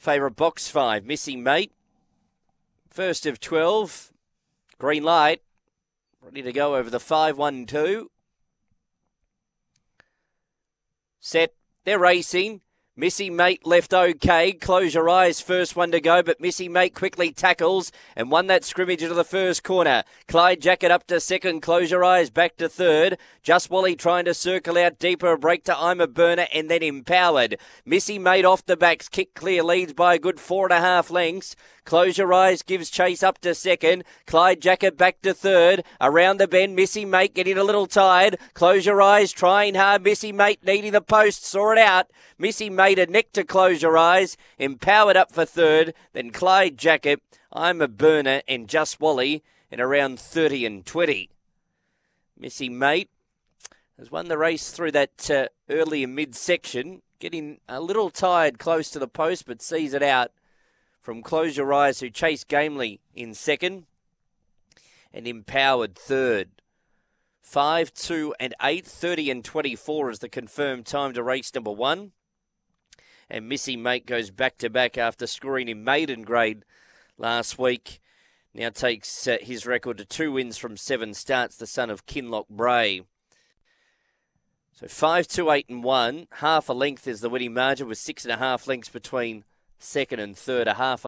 Favourite box five, Missy Mate. First of 12, green light. Ready to go over the 5 1 2. Set, they're racing. Missy Mate left okay. Close your eyes. First one to go, but Missy Mate quickly tackles and won that scrimmage into the first corner. Clyde Jacket up to second. Close your eyes. Back to third. Just Wally trying to circle out deeper. A break to I'm a burner and then empowered. Missy Mate off the backs. Kick clear leads by a good four and a half lengths. Close your eyes gives chase up to second. Clyde Jacket back to third. Around the bend, Missy Mate getting a little tired. Close your eyes, trying hard. Missy Mate needing the post. Saw it out. Missy Mate a neck to close your eyes. Empowered up for third. Then Clyde Jacket. I'm a burner and Just Wally in around 30 and 20. Missy Mate has won the race through that uh, early and mid section. Getting a little tired close to the post, but sees it out from Close Your Eyes, who chased Gamely in second and empowered third. 5, 2, and 8, 30 and 24 is the confirmed time to race number one. And Missy Mate goes back to back after scoring in maiden grade last week. Now takes uh, his record to two wins from seven starts, the son of Kinloch Brae. So 5, 2, 8, and 1. Half a length is the winning margin with six and a half lengths between second and third, a half